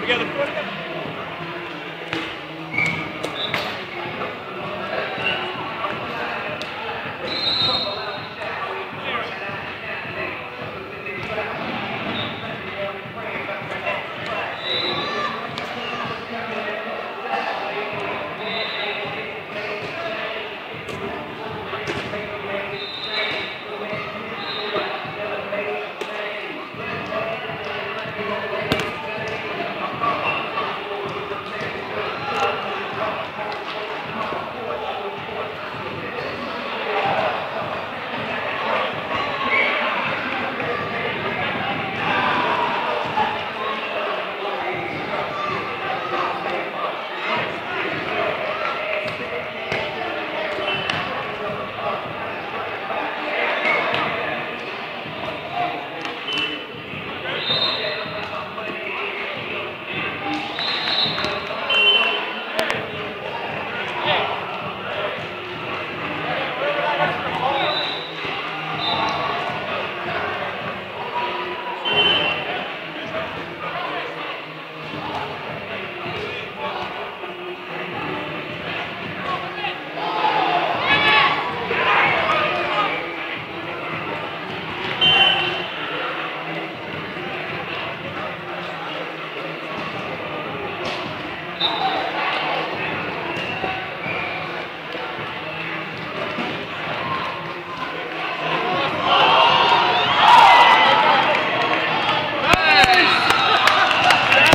We got a Música